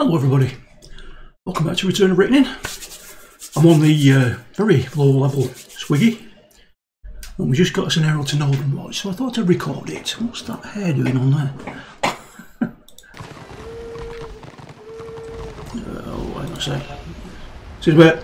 Hello everybody, welcome back to Return of Reckoning. I'm on the uh, very low level Squiggy and we just got us an arrow to Nordenwatch so I thought I'd record it. What's that hair doing on there? oh, wait a sec. You in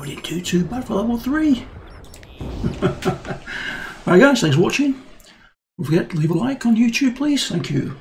we didn't do too bad for level 3. Alright guys, thanks for watching. Don't forget to leave a like on YouTube please. Thank you.